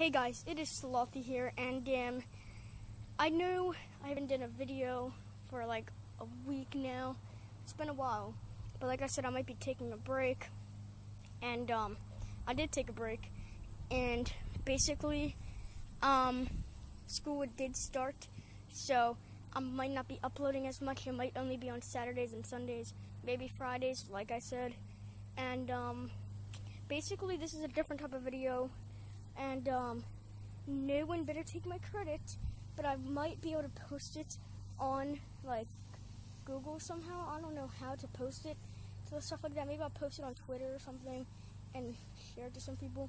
Hey guys, it is Slothy here, and um, I know I haven't done a video for like a week now. It's been a while, but like I said, I might be taking a break, and um, I did take a break, and basically, um, school did start, so I might not be uploading as much. It might only be on Saturdays and Sundays, maybe Fridays, like I said, and um, basically, this is a different type of video and um, no one better take my credit, but I might be able to post it on like Google somehow. I don't know how to post it, so stuff like that. Maybe I'll post it on Twitter or something and share it to some people.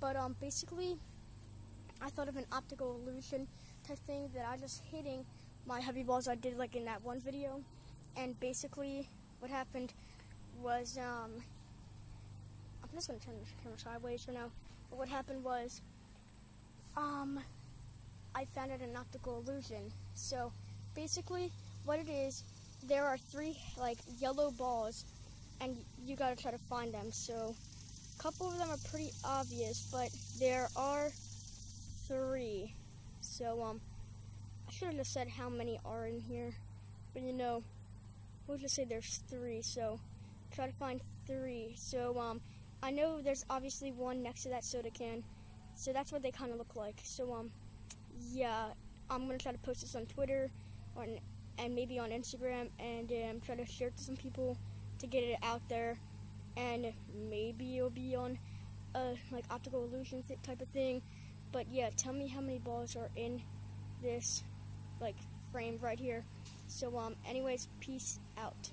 But um, basically, I thought of an optical illusion type thing that I just hitting my heavy balls I did like in that one video, and basically what happened was um, I'm just gonna turn the camera sideways for now. But what happened was, um, I found it an optical illusion. So basically, what it is, there are three like yellow balls, and you gotta try to find them. So a couple of them are pretty obvious, but there are three. So um, I should have said how many are in here, but you know, we'll just say there's three. So try to find three. So um, I know there's obviously one next to that soda can, so that's what they kind of look like. So um, yeah, I'm gonna try to post this on Twitter, or and maybe on Instagram, and um, try to share it to some people to get it out there, and maybe it'll be on a like optical illusion type of thing. But yeah, tell me how many balls are in this like frame right here. So um, anyways, peace out.